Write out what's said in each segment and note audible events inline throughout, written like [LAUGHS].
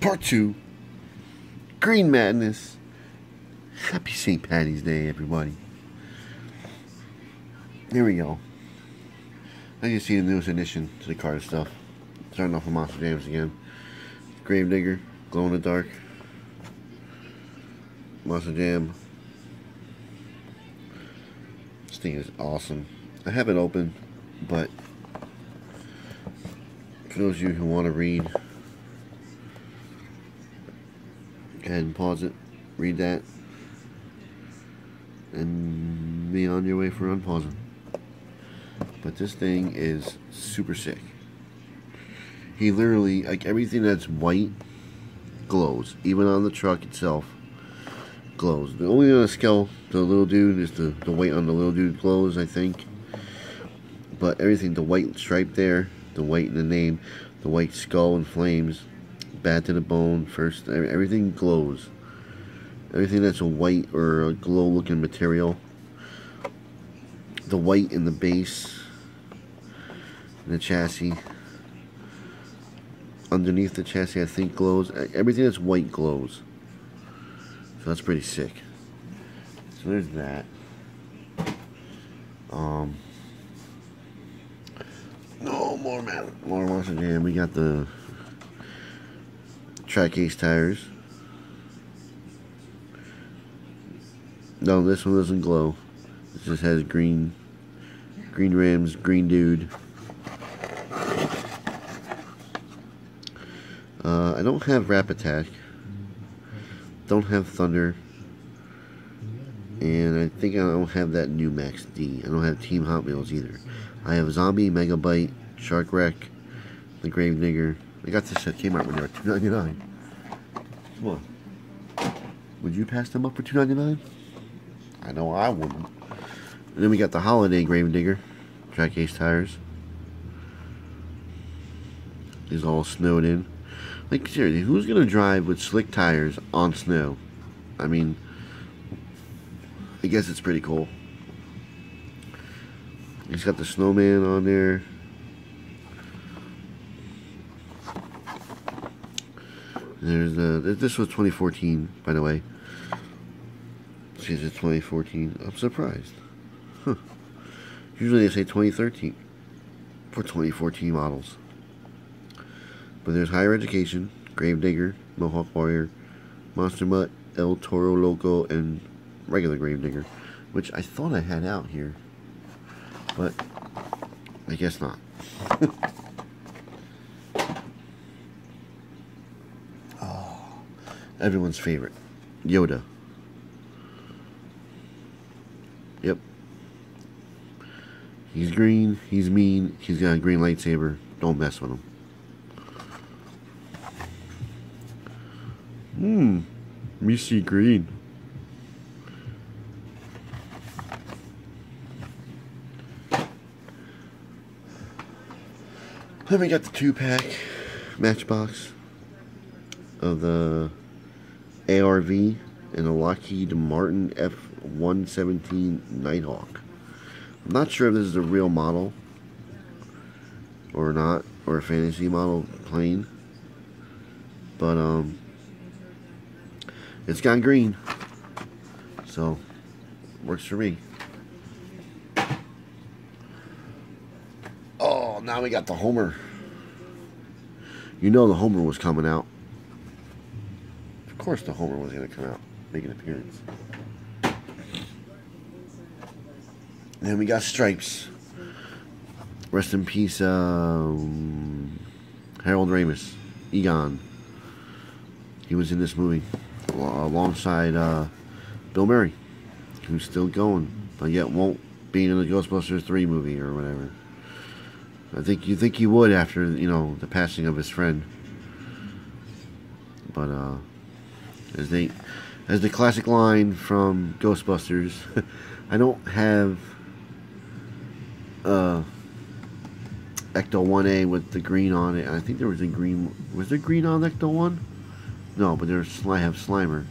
Part 2 Green Madness. Happy St. Patty's Day, everybody. Here we go. I can see the newest addition to the card stuff. Starting off with Monster Jams again. Gravedigger, Glow in the Dark. Monster Jam. This thing is awesome. I have it open, but for those of you who want to read, go ahead and pause it, read that, and be on your way for unpausing. But this thing is super sick. He literally, like everything that's white, glows. Even on the truck itself, glows. The only on the scale, the little dude, is the, the white on the little dude glows, I think. But everything, the white stripe there, the white in the name, the white skull and flames, bad to the bone, first, everything glows. Everything that's a white or a glow looking material. The white in the base, the chassis. Underneath the chassis, I think glows. Everything that's white glows. So that's pretty sick. So there's that. Um, no more man, more Monster Jam. We got the track ace tires. No, this one doesn't glow. It just has green, green rims, green dude. Uh, I don't have Rap Attack. Don't have Thunder. And I think I don't have that new Max D. I don't have Team Hot Wheels either. I have Zombie, Megabyte, Shark Wreck, The Grave Digger. I got this at Kmart when they were $2.99. Come on. Would you pass them up for $2.99? I know I wouldn't. And then we got the Holiday Gravedigger Track Ace tires. Is all snowed in. Like, seriously, who's to drive with slick tires on snow? I mean, I guess it's pretty cool. He's got the snowman on there. There's uh, the, this was 2014, by the way. See, it's 2014. I'm surprised. Huh. Usually they say 2013 for 2014 models. But there's Higher Education, Gravedigger, Mohawk Warrior, Monster Mutt, El Toro Loco, and regular Gravedigger, which I thought I had out here, but I guess not. [LAUGHS] oh, everyone's favorite, Yoda. Yep. He's green, he's mean, he's got a green lightsaber. Don't mess with him. Hmm. Missy Green. Then we got the two pack matchbox of the ARV and a Lockheed Martin F 117 Nighthawk. I'm not sure if this is a real model or not, or a fantasy model plane, but um, it's gone green, so works for me. Oh, now we got the Homer. You know the Homer was coming out. Course the Homer was going to come out, make an appearance. Then we got Stripes. Rest in peace, um, Harold Ramis, Egon. He was in this movie alongside uh, Bill Murray, who's still going, but yet won't be in the Ghostbusters 3 movie or whatever. I think you think he would after, you know, the passing of his friend. But, uh, as they, as the classic line from Ghostbusters, [LAUGHS] I don't have, uh, Ecto 1A with the green on it. I think there was a green, was there green on Ecto 1? No, but there's, I have Slimer.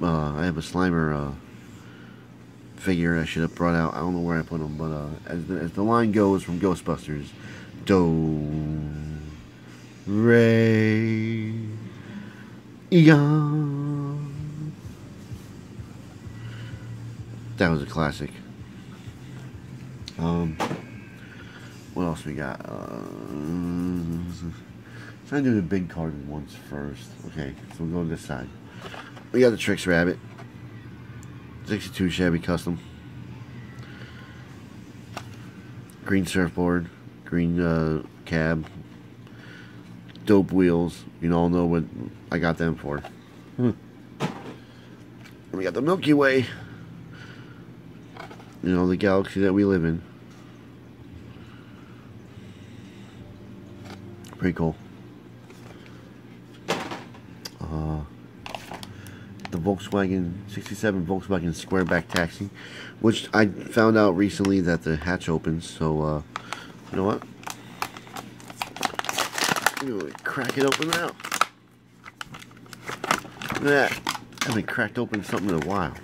Uh, I have a Slimer, uh, figure I should have brought out. I don't know where I put them, but uh, as, the, as the line goes from Ghostbusters, Do Ray. That was a classic. Um, what else we got? Uh, trying to do the big card ones first. Okay, so we'll go to this side. We got the Trix Rabbit. 62 Chevy Custom. Green surfboard. Green uh, cab. Dope wheels. You all know what I got them for. Hmm. We got the Milky Way. You know, the galaxy that we live in. Pretty cool. Uh, the Volkswagen 67 Volkswagen Squareback Taxi, which I found out recently that the hatch opens. So, uh, you know what? Really crack it open now. Look at that. I haven't cracked open something in a while.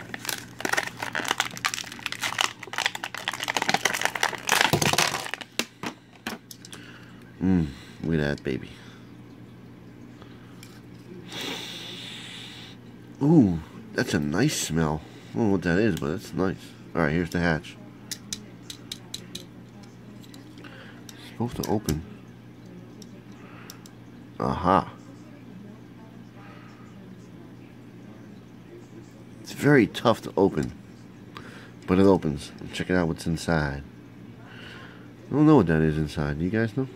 Mmm, look at that baby. Ooh, that's a nice smell. I don't know what that is, but it's nice. Alright, here's the hatch. It's supposed to open. Aha. It's very tough to open. But it opens. Check it out what's inside. I don't know what that is inside. Do you guys know?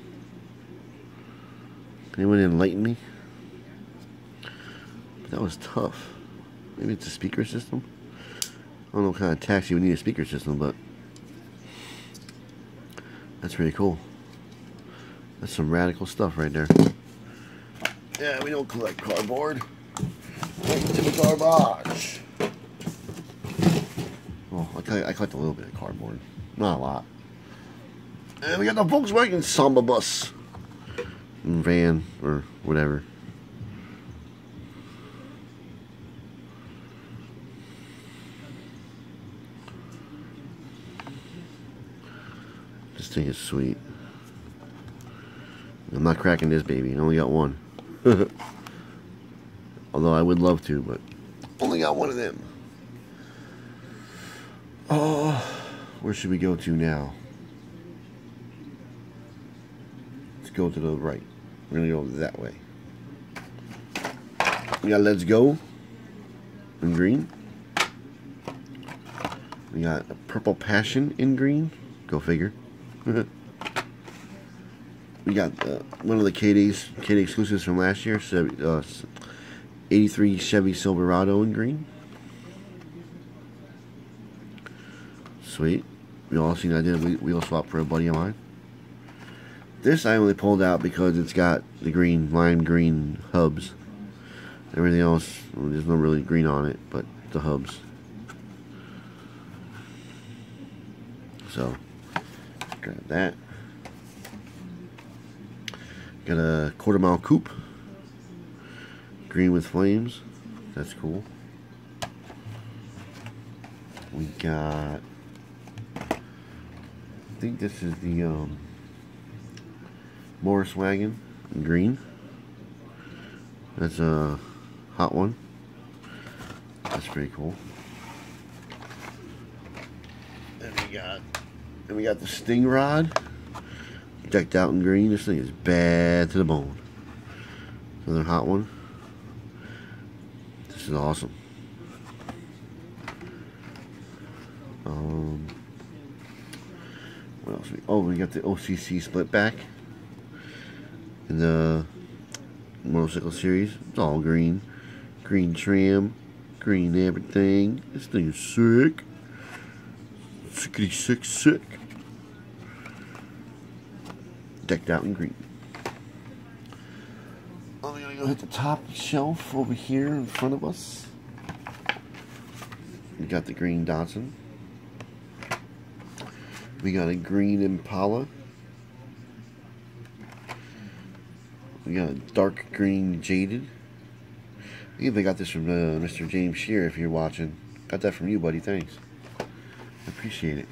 Anyone enlighten me? But that was tough. Maybe it's a speaker system? I don't know what kind of taxi would need a speaker system, but that's pretty cool. That's some radical stuff right there. Yeah, we don't collect cardboard. Welcome to the garbage. Well, I collect, I collect a little bit of cardboard. Not a lot. And we got the Volkswagen Samba bus. Van, or whatever. This thing is sweet. I'm not cracking this baby. I only got one. [LAUGHS] Although I would love to, but only got one of them. Oh, where should we go to now? Let's go to the right. We're gonna go that way. We got Let's Go in green. We got a Purple Passion in green. Go figure. [LAUGHS] we got uh, one of the KD's KD exclusives from last year. So, uh, 83 Chevy Silverado in green. Sweet. We all seen I did a wheel swap for a buddy of mine. This I only pulled out because it's got the green, lime green hubs. Everything else, well, there's no really green on it, but the hubs. So, grab that. Got a quarter mile coupe. Green with flames. That's cool. We got, I think this is the, um, Morris wagon green. That's a hot one. That's pretty cool. Then we got and we got the sting rod decked out in green. This thing is bad to the bone. Another hot one. This is awesome. Um, what else? We, oh, we got the OCC split back in the motorcycle series. It's all green. Green trim, green everything. This thing is sick. Sickety sick sick. Decked out in green. Oh, we gotta go hit the top shelf over here in front of us. We got the green Datsun. We got a green Impala. We got a dark green Jaded. I think I got this from uh, Mr. James Shear if you're watching. Got that from you, buddy. Thanks. I appreciate it.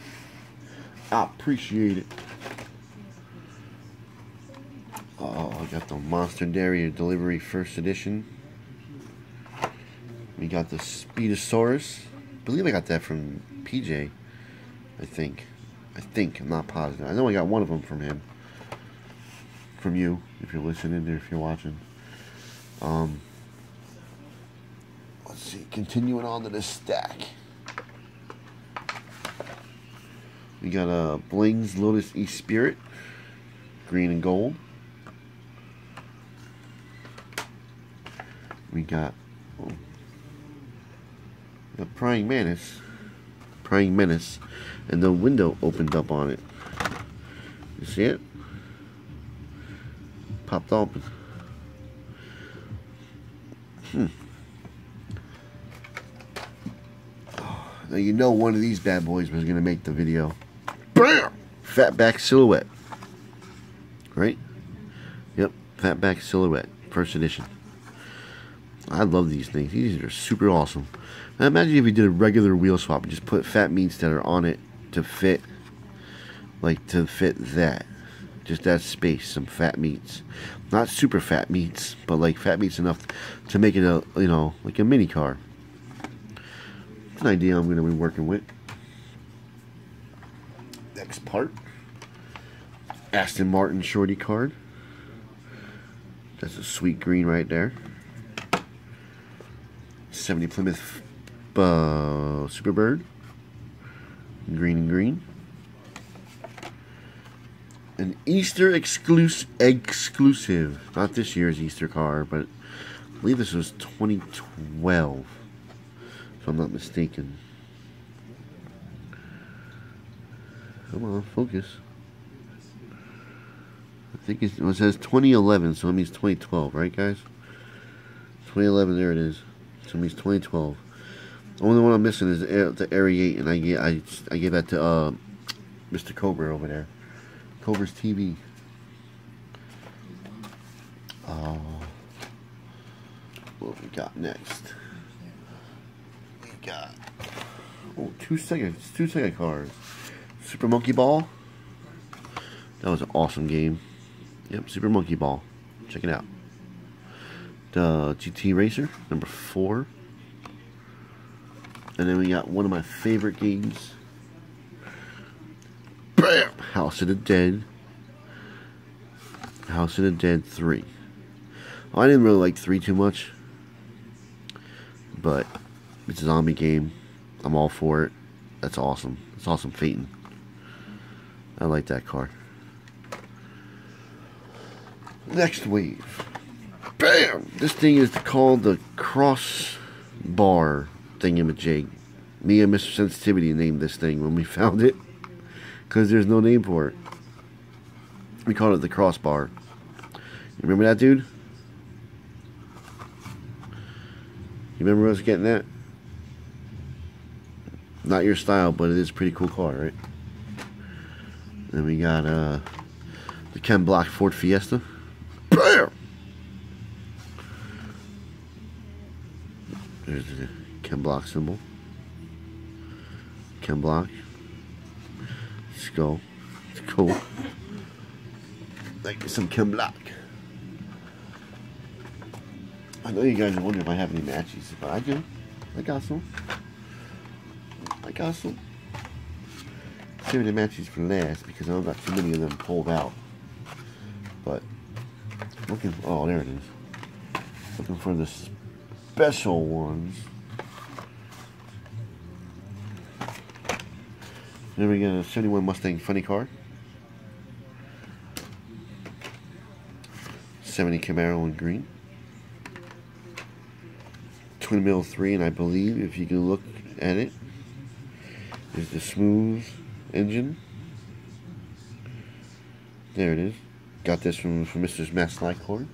I appreciate it. Oh, I got the Monster Dairy Delivery First Edition. We got the Speedosaurus. I believe I got that from PJ. I think. I think. I'm not positive. I know I got one of them from him. From you, if you're listening or if you're watching. Um, let's see. Continuing on to this stack. We got a Bling's Lotus E Spirit. Green and gold. We got oh, the Prying Mantis. Prying Menace. And the window opened up on it. You see it? Popped open. Hmm. Now you know one of these bad boys was to make the video. Bam! Fat back silhouette. Right? Yep, fat back silhouette. First edition. I love these things. These are super awesome. Now imagine if you did a regular wheel swap and just put fat meats that are on it to fit, like to fit that. Just that space, some fat meats. Not super fat meats, but like fat meats enough to make it a, you know, like a mini car. An idea I'm going to be working with. Next part. Aston Martin Shorty card. That's a sweet green right there. 70 Plymouth uh, Superbird. Green and green. An Easter exclusive, exclusive. Not this year's Easter car, but I believe this was 2012. If I'm not mistaken. Come on, focus. I think it says 2011, so it means 2012, right, guys? 2011, there it is. So it means 2012. The only one I'm missing is the, the Ariete, and I get I I gave that to uh, Mr. Cobra over there. Cobra's TV. Uh, what we got next? We got oh two seconds, two second cards. Super Monkey Ball. That was an awesome game. Yep, Super Monkey Ball. Check it out. Uh, the GT Racer number four. And then we got one of my favorite games. Bam! House of the Dead. House of the Dead 3. Well, I didn't really like 3 too much. But it's a zombie game. I'm all for it. That's awesome. It's awesome Phaeton. I like that car. Next wave. Bam! This thing is called the crossbar thingamajig. Me and Mr. Sensitivity named this thing when we [LAUGHS] found it. Because there's no name for it. We called it the crossbar. You remember that, dude? You remember us getting that? Not your style, but it is pretty cool car, right? Then we got uh, the Ken Block Ford Fiesta. Bam! There's the Ken Block symbol. Ken Block. Go. It's cool. Like some Ken Block. I know you guys are wondering if I have any matches, but I do. I got some. I got some. Saving the matches for last because I don't got too many of them pulled out. But looking, oh, there it is. Looking for the special ones. Then we got a 71 Mustang funny car. 70 Camaro in green. Twin mill 3, and I believe if you can look at it, is the smooth engine. There it is. Got this from, from Mr. Mass Cord.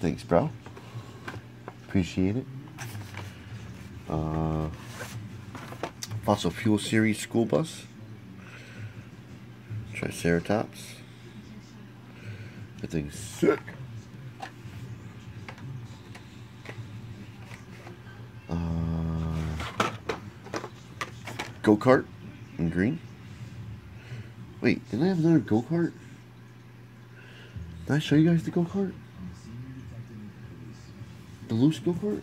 Thanks, bro. Appreciate it. Uh, Fossil Fuel Series school bus. Triceratops. That thing's sick. Uh, go kart in green. Wait, didn't I have another go kart? Did I show you guys the go kart? the loose go for it?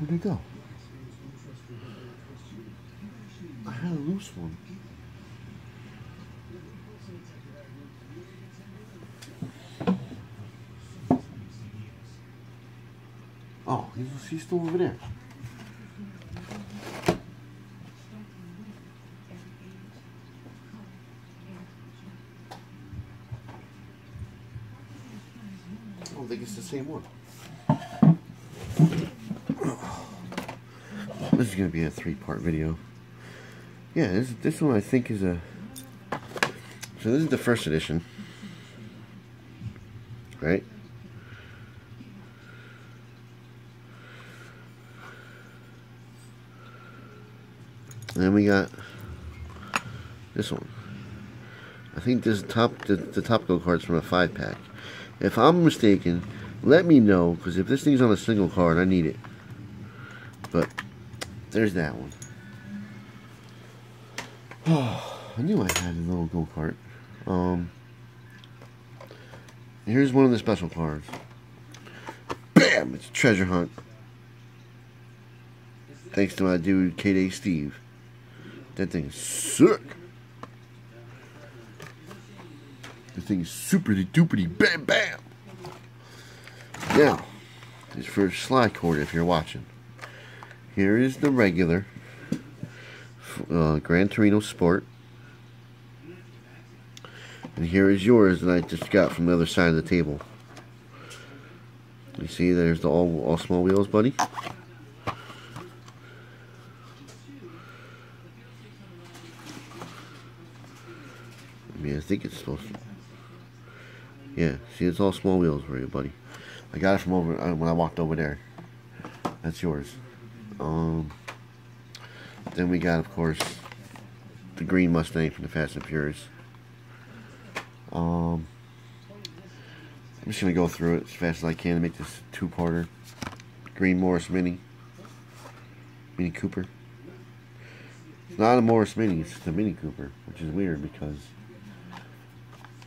Where'd it go? I had a loose one. Oh, he's, he's still over there. Don't think it's the same one. This is going to be a three-part video. Yeah, this, this one I think is a... So this is the first edition. Right? And then we got this one. I think this top the, the top go card's from a five pack. If I'm mistaken, let me know because if this thing's on a single card, I need it. But there's that one. Oh, [SIGHS] I knew I had a little go kart. Um, here's one of the special cards. [COUGHS] Bam! It's a treasure hunt. Thanks to my dude K-Day Steve. That thing's sick. This thing is super duperty bam bam. Now, this for slide cord if you're watching. Here is the regular uh, Gran Torino Sport. And here is yours that I just got from the other side of the table. You see, there's the all, all small wheels, buddy. I mean, I think it's supposed to. Yeah, see, it's all small wheels for you, buddy. I got it from over uh, when I walked over there. That's yours. Um, then we got, of course, the green Mustang from the Fast and Furious. Um, I'm just gonna go through it as fast as I can to make this two-parter. Green Morris Mini, Mini Cooper. It's not a Morris Mini; it's just a Mini Cooper, which is weird because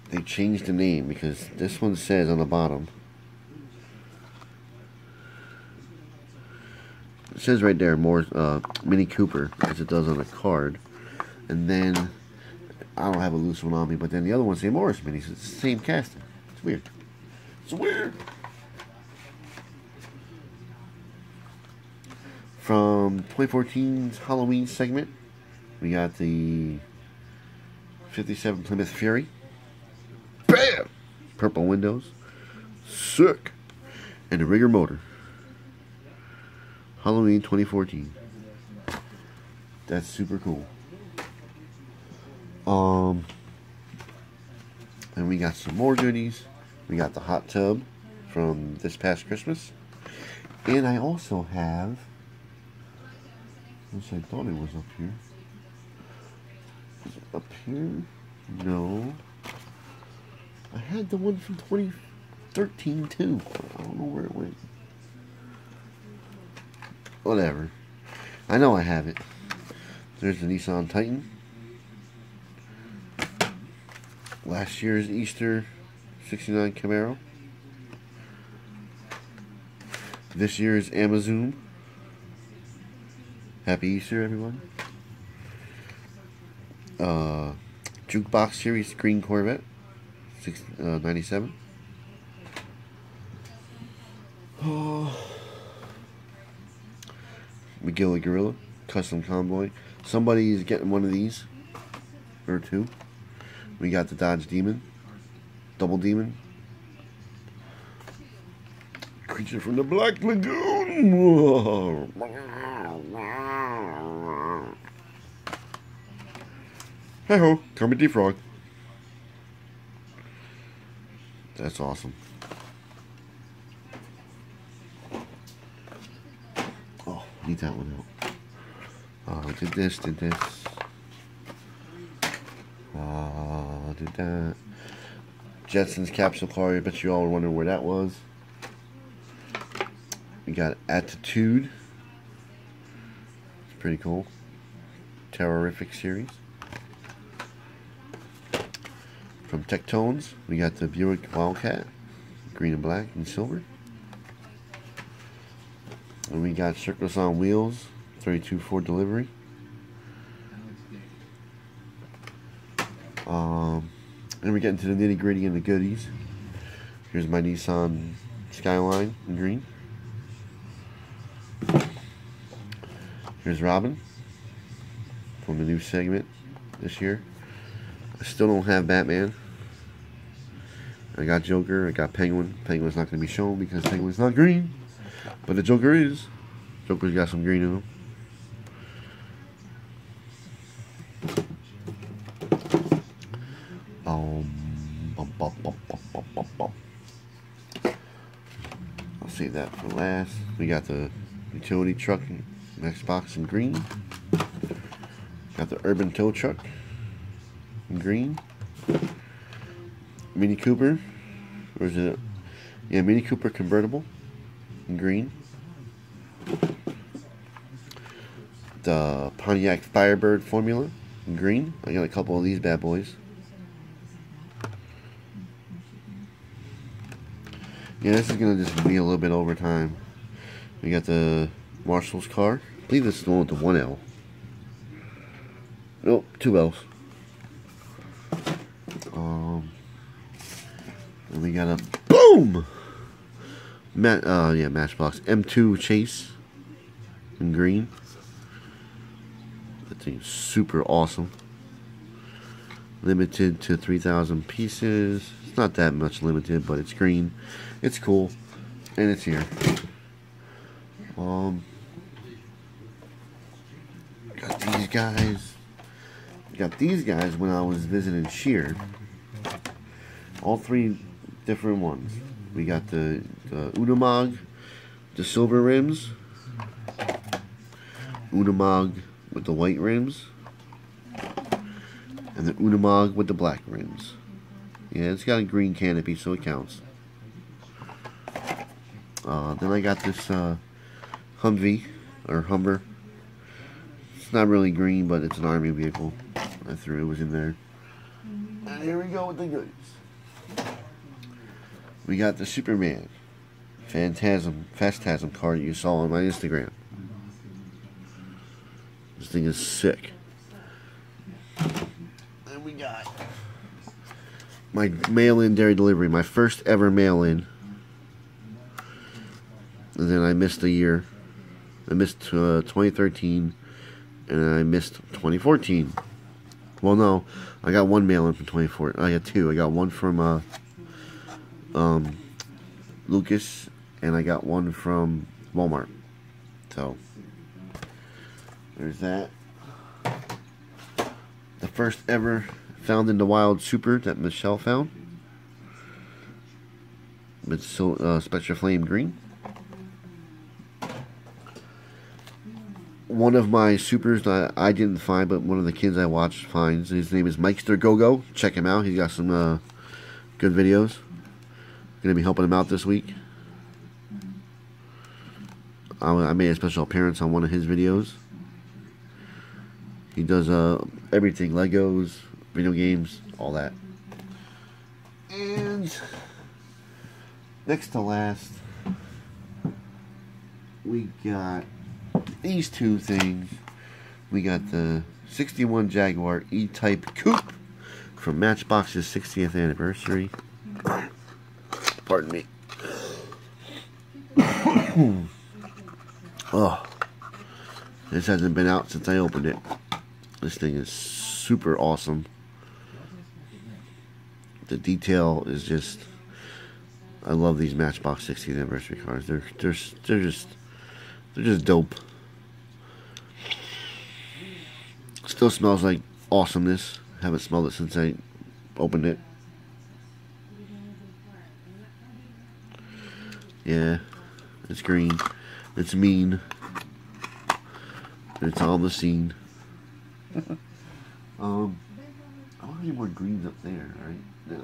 they changed the name because this one says on the bottom. It says right there, more uh, Mini Cooper, as it does on the card, and then I don't have a loose one on me, but then the other one say Morris Mini, so it's the same casting. It's weird. It's weird. From 2014's Halloween segment, we got the 57 Plymouth Fury. Purple windows. Sick. And a Rigor Motor. Halloween 2014. That's super cool. Um, and we got some more goodies. We got the hot tub from this past Christmas. And I also have, I thought it was up here. Is it up here? No. I had the one from 2013 too. I don't know where it went. Whatever. I know I have it. There's the Nissan Titan. Last year's Easter 69 Camaro. This year's Amazon. Happy Easter, everyone. Uh, Jukebox Series Green Corvette. Six, uh, 97. Oh. McGilly Gorilla. Custom Convoy. Somebody's getting one of these. Or two. We got the Dodge Demon. Double Demon. Creature from the Black Lagoon. [LAUGHS] Whoa. Hey ho, Kermit the Frog. That's awesome. Oh, need that one out. Oh, did this, did this. Oh, did that. Jetsons capsule car. I bet you all were wondering where that was. We got Attitude. It's pretty cool. Terrorific series. From Tectones, we got the Buick Wildcat, green and black and silver. And we got Circus on Wheels, 32 Ford Delivery. Um, and we get into the nitty gritty and the goodies. Here's my Nissan Skyline in green. Here's Robin from the new segment this year. I still don't have Batman. I got Joker, I got Penguin. Penguin's not going to be shown because Penguin's not green. But the Joker is. Joker's got some green in him. Um, I'll save that for last. We got the utility truck, Xbox in green. Got the urban tow truck green. Mini Cooper, or is it? Yeah, Mini Cooper convertible in green. The Pontiac Firebird Formula green. I got a couple of these bad boys. Yeah, this is gonna just be a little bit over time. We got the Marshall's car. I believe this is the one with the one L. Nope, two L's. Um, and we got a boom. Uh, yeah, Matchbox M2 Chase in green. That thing's super awesome. Limited to 3,000 pieces. It's not that much limited, but it's green. It's cool, and it's here. Um, got these guys. Got these guys when I was visiting Sheer. All three different ones. We got the, the the silver rims, Unimog with the white rims, and the Unimog with the black rims. Yeah, it's got a green canopy, so it counts. Uh, then I got this uh, Humvee, or Humber. It's not really green, but it's an army vehicle. I threw it was in there. And here we go with the goodies. We got the Superman Phantasm Phantasm card you saw on my Instagram. This thing is sick. Then we got my mail-in dairy delivery, my first ever mail-in. And then I missed a year. I missed uh, 2013, and I missed 2014. Well, no, I got one mail-in from 2014. I got two. I got one from uh, um, Lucas, and I got one from Walmart. So there's that. The first ever found in the wild super that Michelle found. It's so uh, Spectra Flame Green. One of my supers that I didn't find, but one of the kids I watched finds. His name is Mikester Gogo. Check him out. He's got some uh, good videos. Gonna be helping him out this week. I made a special appearance on one of his videos. He does uh, everything, Legos, video games, all that. And next to last, we got these two things. We got the 61 Jaguar E-Type Coupe from Matchbox's 60th anniversary. Pardon me. [COUGHS] oh, this hasn't been out since I opened it. This thing is super awesome. The detail is just. I love these Matchbox 60th anniversary cars. They're they're they're just they're just dope. Still smells like awesomeness. Haven't smelled it since I opened it. Yeah, it's green. It's mean. It's on the scene. [LAUGHS] um, I don't any more greens up there, right? No.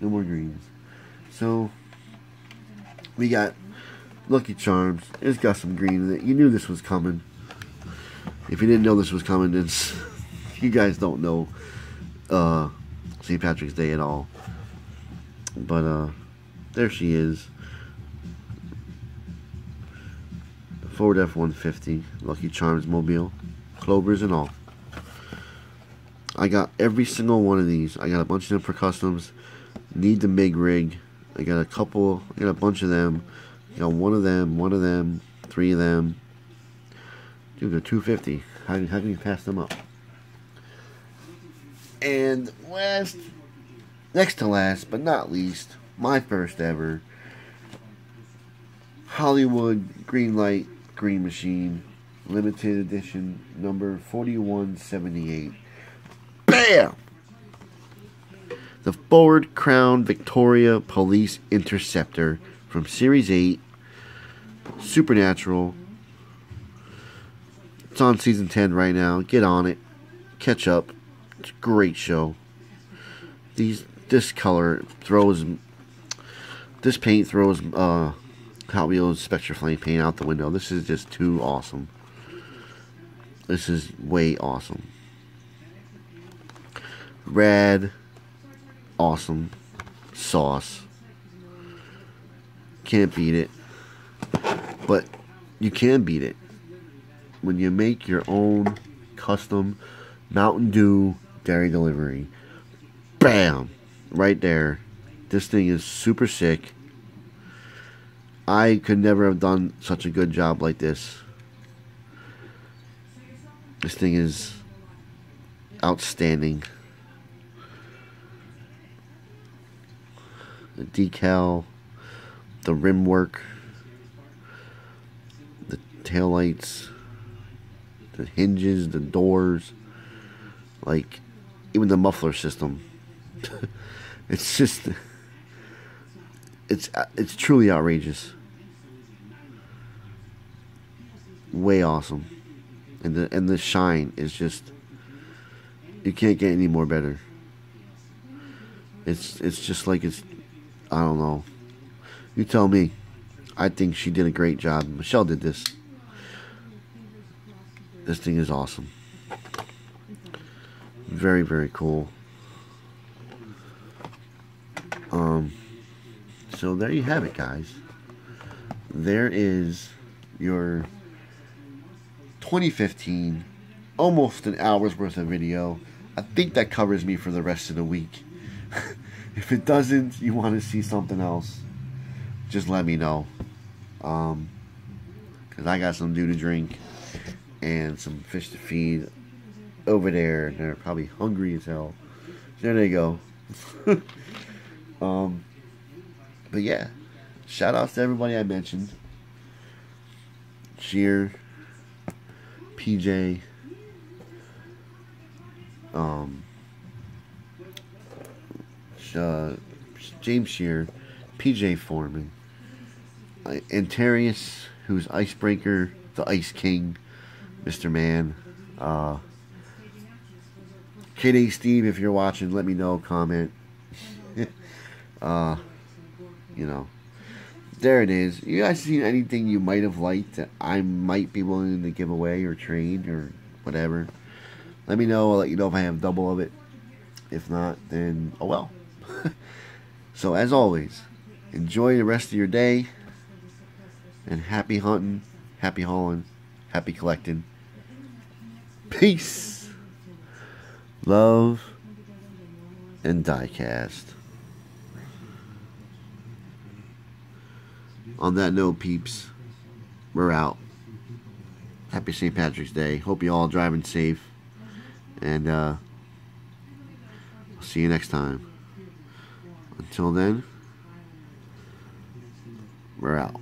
No more greens. So, we got Lucky Charms. It's got some green in it. You knew this was coming. If you didn't know this was coming, then [LAUGHS] you guys don't know uh, St. Patrick's Day at all. But, uh, there she is. The Ford F-150, Lucky Charms Mobile, Clovers and all. I got every single one of these. I got a bunch of them for customs. Need the MIG rig. I got a couple, I got a bunch of them. I got one of them, one of them, three of them. Dude, they're 250. How, how can you pass them up? And last, next to last, but not least, my first ever Hollywood Greenlight Green Machine limited edition number 4178. Bam! The Ford Crown Victoria Police Interceptor from Series 8. Supernatural. It's on season 10 right now. Get on it. Catch up. It's a great show. These this color throws this paint throws uh Hot Wheels Spectra Flame paint out the window. This is just too awesome. This is way awesome. Red, awesome sauce. Can't beat it. But you can beat it when you make your own custom Mountain Dew dairy delivery. Bam! Right there. This thing is super sick. I could never have done such a good job like this. This thing is outstanding. The decal, the rim work, the tail lights, the hinges, the doors, like even the muffler system. [LAUGHS] it's just it's uh, it's truly outrageous. Way awesome. And the and the shine is just you can't get any more better. It's it's just like it's I don't know. You tell me. I think she did a great job. Michelle did this. This thing is awesome. Very, very cool. Um, so there you have it, guys. There is your 2015, almost an hour's worth of video. I think that covers me for the rest of the week. [LAUGHS] if it doesn't, you want to see something else, just let me know. Um, cause I got some dew to drink and some fish to feed over there, they're probably hungry as hell. There they go. [LAUGHS] um, but yeah, shout outs to everybody I mentioned. Sheer, PJ, um, uh, James Shear, PJ Foreman, uh, Antarius, who's Icebreaker, the Ice King, Mr. Man, uh, KD Steve, if you're watching, let me know, comment. [LAUGHS] uh, you know, there it is. You guys seen anything you might have liked that I might be willing to give away or trade or whatever? Let me know. I'll let you know if I have double of it. If not, then oh well. [LAUGHS] so as always, enjoy the rest of your day. And happy hunting, happy hauling, happy collecting. Peace, love, and diecast. On that note, peeps, we're out. Happy St. Patrick's Day. Hope you all driving safe. And uh, I'll see you next time. Until then, we're out.